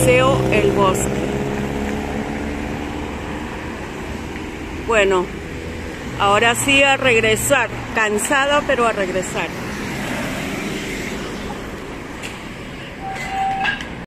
Paseo El Bosque. Bueno, ahora sí a regresar, cansada pero a regresar.